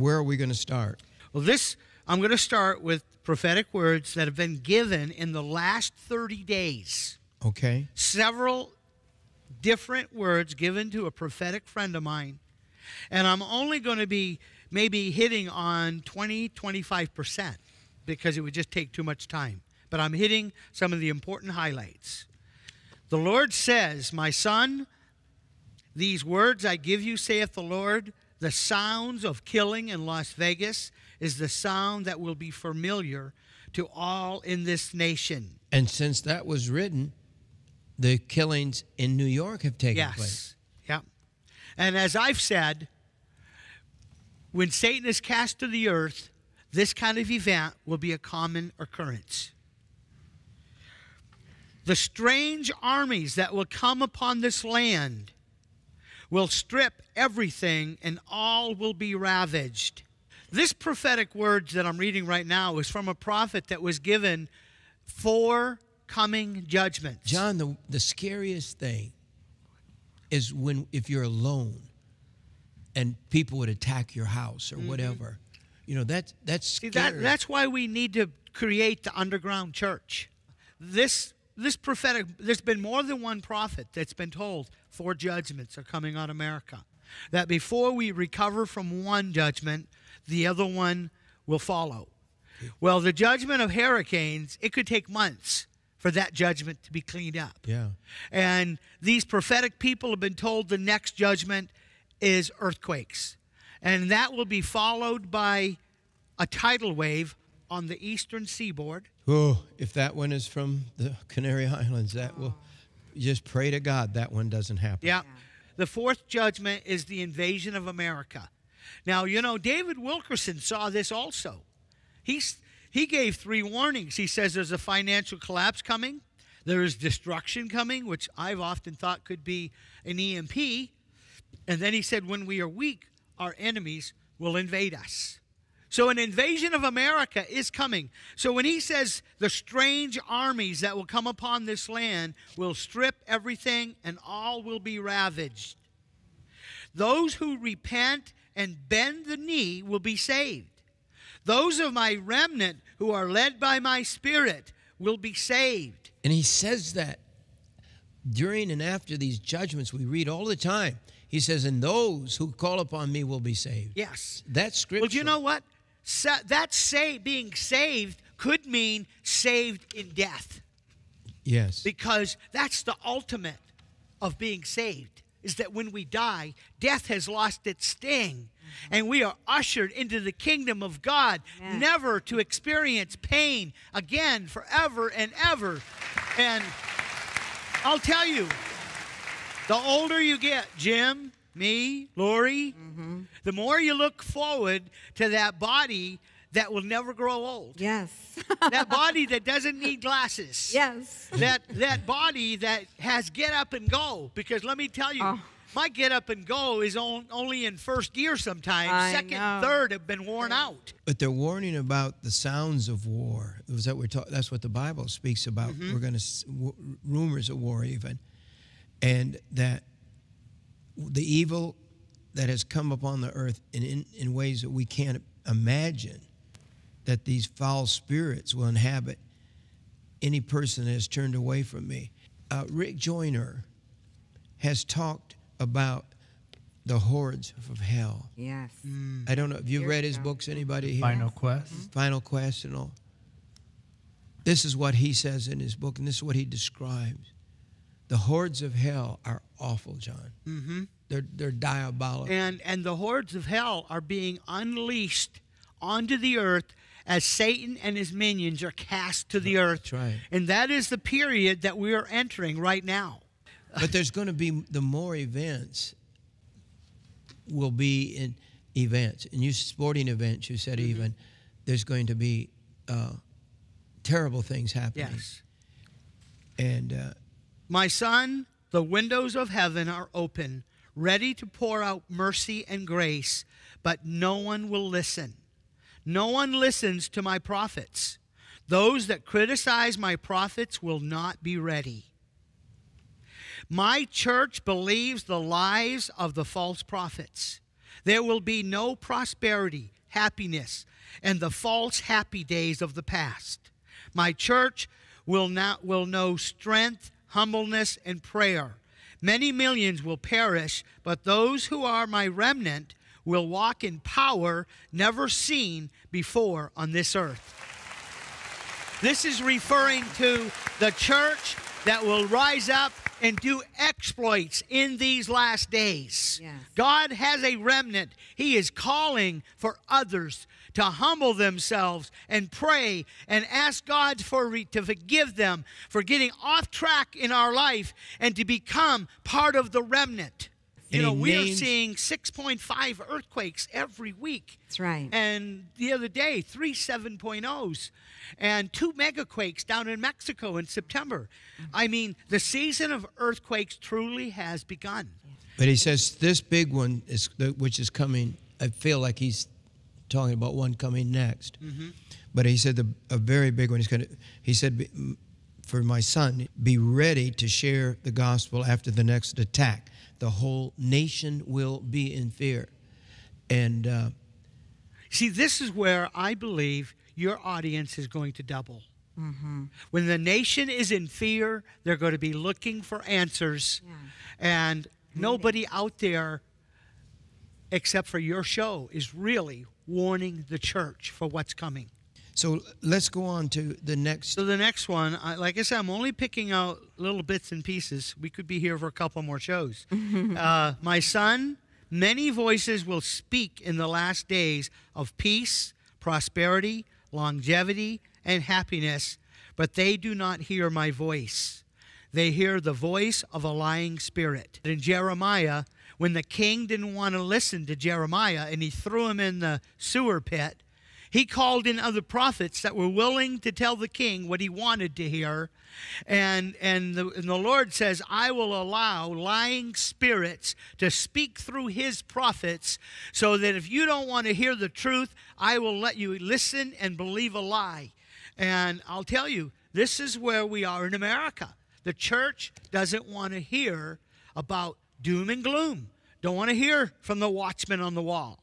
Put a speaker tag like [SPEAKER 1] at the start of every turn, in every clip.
[SPEAKER 1] Where are we going to start?
[SPEAKER 2] Well, this, I'm going to start with prophetic words that have been given in the last 30 days.
[SPEAKER 1] Okay.
[SPEAKER 2] Several different words given to a prophetic friend of mine. And I'm only going to be maybe hitting on 20, 25% because it would just take too much time. But I'm hitting some of the important highlights. The Lord says, My son, these words I give you, saith the Lord, the sounds of killing in Las Vegas is the sound that will be familiar to all in this nation.
[SPEAKER 1] And since that was written, the killings in New York have taken
[SPEAKER 2] yes.
[SPEAKER 1] place.
[SPEAKER 2] Yeah. And as I've said, when Satan is cast to the earth, this kind of event will be a common occurrence. The strange armies that will come upon this land will strip everything and all will be ravaged. This prophetic words that I'm reading right now is from a prophet that was given four coming judgments.
[SPEAKER 1] John, the, the scariest thing is when if you're alone and people would attack your house or
[SPEAKER 2] Mm-hmm.
[SPEAKER 1] whatever. You know, that that's
[SPEAKER 2] See, that, that's why we need to create the underground church. This this prophetic there's been more than one prophet that's been told four judgments are coming on America. That before we recover from one judgment, the other one will follow. Well, the judgment of hurricanes, it could take months for that judgment to be cleaned up.
[SPEAKER 1] yeah.
[SPEAKER 2] And these prophetic people have been told the next judgment is earthquakes. And that will be followed by a tidal wave on the eastern seaboard.
[SPEAKER 1] Oh, if that one is from the Canary Islands, that will just pray to God that one doesn't happen.
[SPEAKER 2] Yeah. The fourth judgment is the invasion of America. Now, you know, David Wilkerson saw this also. He's, he gave three warnings. He says there's a financial collapse coming, there is destruction coming, which I've often thought could be an EMP. And then he said, when we are weak, our enemies will invade us. So, an invasion of America is coming. So, when he says the strange armies that will come upon this land will strip everything and all will be ravaged, those who repent and bend the knee will be saved. Those of my remnant who are led by my spirit will be saved.
[SPEAKER 1] And he says that during and after these judgments we read all the time. He says, And those who call upon me will be saved.
[SPEAKER 2] Yes.
[SPEAKER 1] That's scripture.
[SPEAKER 2] Well, you know what? Sa- that say, being saved could mean saved in death.
[SPEAKER 1] Yes.
[SPEAKER 2] because that's the ultimate of being saved is that when we die death has lost its sting mm-hmm. and we are ushered into the kingdom of god
[SPEAKER 3] Yeah.
[SPEAKER 2] never to experience pain again forever and ever and i'll tell you the older you get jim me lori the more you look forward to that body that will never grow old
[SPEAKER 3] Yes.
[SPEAKER 2] that body that doesn't need glasses
[SPEAKER 3] yes.
[SPEAKER 2] that that body that has get up and go because let me tell you
[SPEAKER 3] Oh.
[SPEAKER 2] my get up and go is on, only in first gear sometimes
[SPEAKER 3] I
[SPEAKER 2] second
[SPEAKER 3] know.
[SPEAKER 2] third have been worn out
[SPEAKER 1] But they're warning about the sounds of war. Was that we're ta- That's what the Bible speaks about.
[SPEAKER 2] Mm-hmm.
[SPEAKER 1] We're going to w- rumors of war even, and that the evil that has come upon the earth in, in, in ways that we can't imagine. That these foul spirits will inhabit any person that has turned away from me. Uh, Rick Joyner has talked about the hordes of hell.
[SPEAKER 3] Yes.
[SPEAKER 1] I don't know. Have you
[SPEAKER 3] Years
[SPEAKER 1] read his
[SPEAKER 3] ago.
[SPEAKER 1] books? Anybody here?
[SPEAKER 4] Final Quest.
[SPEAKER 1] Final Quest and all. This is what he says in his book, and this is what he describes. The hordes of hell are awful, John.
[SPEAKER 2] mm-hmm.
[SPEAKER 1] They're they're diabolical.
[SPEAKER 2] and and the hordes of hell are being unleashed onto the earth as Satan and his minions are cast to the earth
[SPEAKER 1] That's right.
[SPEAKER 2] and that is the period that we are entering right now
[SPEAKER 1] But there's going to be the more events will be in events, and you sporting events. You said
[SPEAKER 2] Mm-hmm.
[SPEAKER 1] even there's going to be uh, terrible things happening.
[SPEAKER 2] yes
[SPEAKER 1] And uh,
[SPEAKER 2] My son, the windows of heaven are open, ready to pour out mercy and grace, but no one will listen. No one listens to my prophets. Those that criticize my prophets will not be ready. My church believes the lies of the false prophets. There will be no prosperity, happiness, and the false happy days of the past. My church will not will know strength, humbleness, and prayer. Many millions will perish, but those who are my remnant will walk in power never seen before on this earth. This is referring to the church that will rise up and do exploits in these last days.
[SPEAKER 3] Yes.
[SPEAKER 2] God has a remnant. He is calling for others to humble themselves and pray and ask God for re- to forgive them for getting off track in our life and to become part of the remnant. You know, we are seeing 6.5 earthquakes every week.
[SPEAKER 3] That's right.
[SPEAKER 2] And the other day, three 7.0s and two megaquakes down in Mexico in September. I mean, the season of earthquakes truly has begun.
[SPEAKER 1] But he says this big one is which is coming. I feel like he's talking about one coming next. Mm-hmm. But he said the a very big one. He's going to. He said, for my son, be ready to share the gospel after the next attack. The whole nation will be in fear, and uh,
[SPEAKER 2] See, this is where I believe your audience is going to double. When the nation is in fear, they're going to be looking for answers.
[SPEAKER 3] Yeah.
[SPEAKER 2] And nobody out there, except for your show, is really warning the church for what's coming.
[SPEAKER 1] So let's go on to the next.
[SPEAKER 2] So the next one, I, like I said, I'm only picking out little bits and pieces. We could be here for a couple more shows. uh, my son, many voices will speak in the last days of peace, prosperity, longevity, and happiness, but they do not hear my voice. They hear the voice of a lying spirit. In Jeremiah, when the king didn't want to listen to Jeremiah and he threw him in the sewer pit, he called in other prophets that were willing to tell the king what he wanted to hear. And, and, the, and the Lord says, I will allow lying spirits to speak through his prophets so that if you don't want to hear the truth, I will let you listen and believe a lie. And I'll tell you, this is where we are in America. The church doesn't want to hear about doom and gloom, don't want to hear from the watchman on the wall,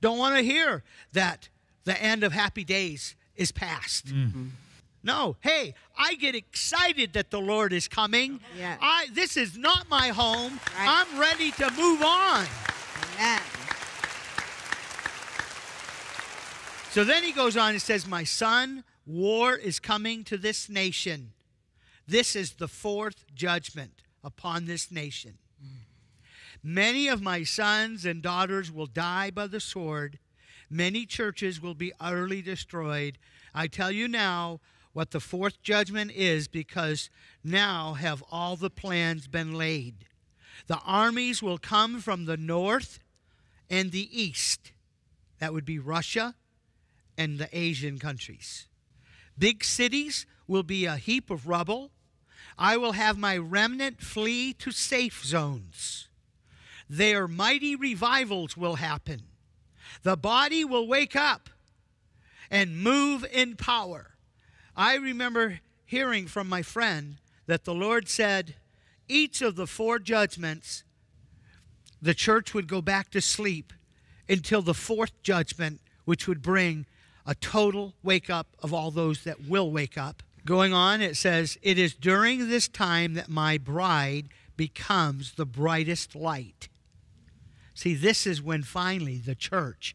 [SPEAKER 2] don't want to hear that the end of happy days is past. Mm. Mm-hmm. No, hey, I get excited that the Lord is coming.
[SPEAKER 3] Yes.
[SPEAKER 2] I this is not my home.
[SPEAKER 3] Right.
[SPEAKER 2] I'm ready to move on.
[SPEAKER 3] Amen.
[SPEAKER 2] So then he goes on and says, My son, war is coming to this nation. This is the fourth judgment upon this nation. Mm. Many of my sons and daughters will die by the sword. Many churches will be utterly destroyed. I tell you now what the fourth judgment is because now have all the plans been laid. The armies will come from the north and the east. That would be Russia and the Asian countries. Big cities will be a heap of rubble. I will have my remnant flee to safe zones. Their mighty revivals will happen. The body will wake up and move in power. I remember hearing from my friend that the Lord said each of the four judgments, the church would go back to sleep until the fourth judgment, which would bring a total wake up of all those that will wake up. Going on, it says, It is during this time that my bride becomes the brightest light. See, this is when finally the church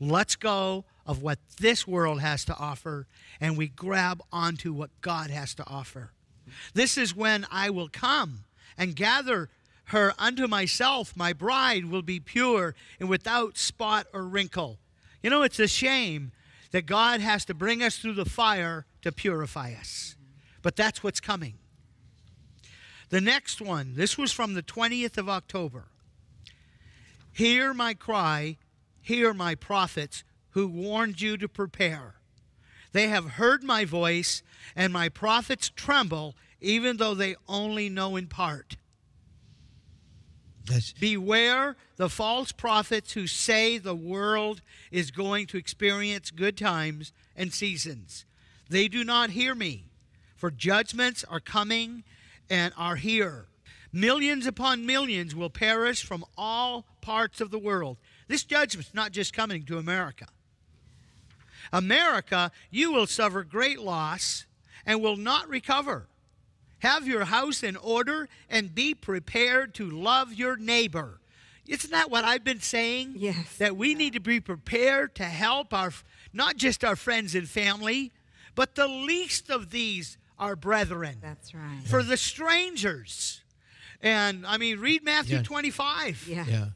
[SPEAKER 2] lets go of what this world has to offer and we grab onto what God has to offer. This is when I will come and gather her unto myself. My bride will be pure and without spot or wrinkle. You know, it's a shame that God has to bring us through the fire to purify us. But that's what's coming. The next one, this was from the 20th of October. Hear my cry, hear my prophets who warned you to prepare. They have heard my voice, and my prophets tremble, even though they only know in part.
[SPEAKER 1] That's
[SPEAKER 2] Beware the false prophets who say the world is going to experience good times and seasons. They do not hear me, for judgments are coming and are here. Millions upon millions will perish from all parts of the world. This judgment's not just coming to America. America, you will suffer great loss and will not recover. Have your house in order and be prepared to love your neighbor. Isn't that what I've been saying?
[SPEAKER 3] Yes.
[SPEAKER 2] That we need to be prepared to help our not just our friends and family, but the least of these our brethren.
[SPEAKER 3] That's right.
[SPEAKER 2] For the strangers. And I mean read Matthew
[SPEAKER 1] Yeah.
[SPEAKER 2] 25.
[SPEAKER 3] Yeah.
[SPEAKER 1] Yeah.